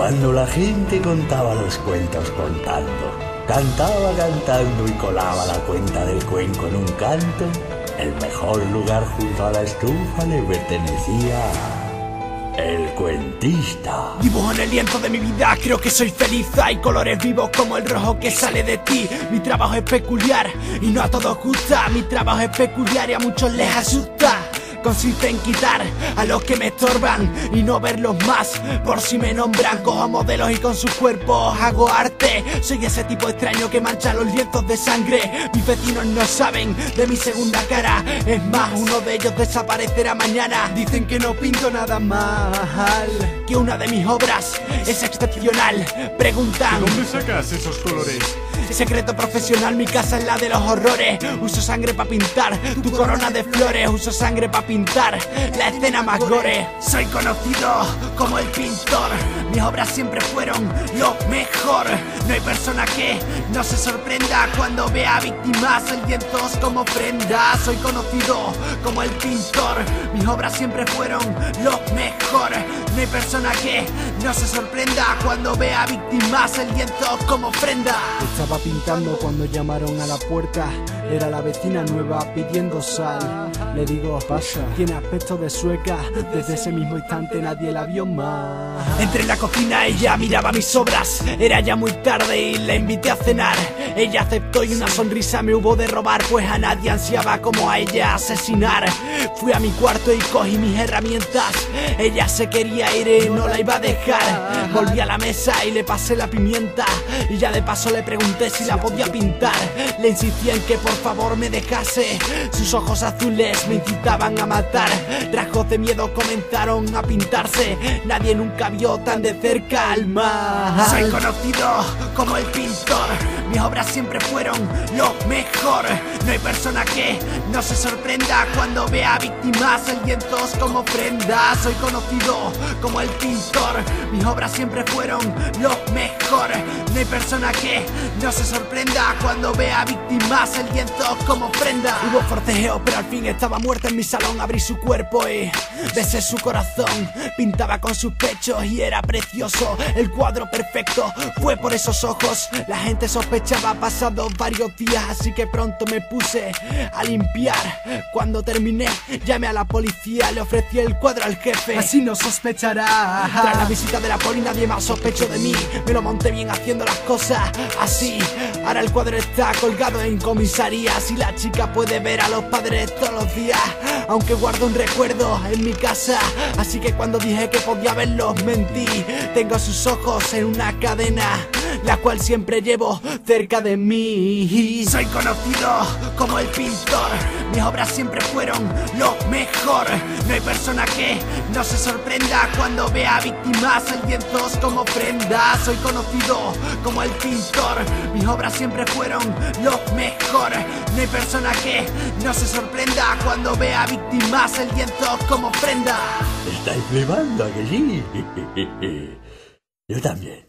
Cuando la gente contaba los cuentos contando, cantaba cantando y colaba la cuenta del cuenco en un canto, el mejor lugar junto a la estufa le pertenecía el cuentista. Dibujo en el lienzo de mi vida, creo que soy feliz. Hay colores vivos como el rojo que sale de ti. Mi trabajo es peculiar y no a todos gusta. Mi trabajo es peculiar y a muchos les asusta consiste en quitar a los que me estorban y no verlos más por si me nombran. Cojo modelos y con sus cuerpos hago arte. Soy ese tipo extraño que mancha los lienzos de sangre. Mis vecinos no saben de mi segunda cara. Es más, uno de ellos desaparecerá mañana. Dicen que no pinto nada mal, que una de mis obras es excepcional. Preguntan: ¿Dónde sacas esos colores? Secreto profesional, mi casa es la de los horrores. Uso sangre para pintar tu corona de flores. Uso sangre para pintar la escena más gore. Soy conocido como el pintor. Mis obras siempre fueron lo mejor. No hay persona que no se sorprenda cuando vea víctimas lienzos como prenda. Soy conocido como el pintor. Mis obras siempre fueron lo mejor. No hay persona no se sorprenda cuando vea víctimas lienzos como prenda pintando cuando llamaron a la puerta. Era la vecina nueva pidiendo sal. Le digo, pasa, tiene aspecto de sueca. Desde ese mismo instante nadie la vio más. Entre la cocina ella miraba mis obras. Era ya muy tarde y la invité a cenar. Ella aceptó y una sonrisa me hubo de robar, pues a nadie ansiaba como a ella asesinar. Fui a mi cuarto y cogí mis herramientas. Ella se quería ir y no la iba a dejar. Volví a la mesa y le pasé la pimienta. Y ya de paso le pregunté si la podía pintar. Le insistía en que por favor me dejase. Sus ojos azules me incitaban a matar. Rasgos de miedo comenzaron a pintarse. Nadie nunca vio tan de cerca al mar. Soy conocido como el pintor. Mis obras siempre fueron lo mejor. No hay persona que no se sorprenda cuando vea víctimas en lienzos como prenda. Soy conocido como el pintor. Mis obras siempre fueron lo mejor. No hay persona que no se sorprenda cuando vea víctimas el como prenda. Hubo forcejeo, pero al fin estaba muerta en mi salón. Abrí su cuerpo y besé su corazón. Pintaba con sus pechos y era precioso. El cuadro perfecto fue por esos ojos. La gente sospechaba pasado varios días, así que pronto me puse a limpiar. Cuando terminé, llamé a la policía, le ofrecí el cuadro al jefe. Así no sospechará. Tras la visita de la poli, nadie más sospechó de mí. Me lo monté bien haciendo las cosas así. Ahora el cuadro está colgado en y la chica puede ver a los padres todos los días. Aunque guardo un recuerdo en mi casa, así que cuando dije que podía verlos mentí. Tengo sus ojos en una cadena la cual siempre llevo cerca de mí. Soy conocido como el pintor, mis obras siempre fueron lo mejor. No hay persona que no se sorprenda cuando vea víctimas en lienzos como prenda. Soy conocido como el pintor, mis obras siempre fueron lo mejor. No hay persona que no se sorprenda cuando vea víctimas en lienzos como prenda. ¿Estáis flipando que sí? Yo también.